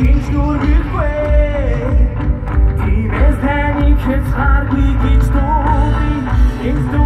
Шинж нүргэхгүй Тиймээс таны хэц харгүй гэж дуугүй Энд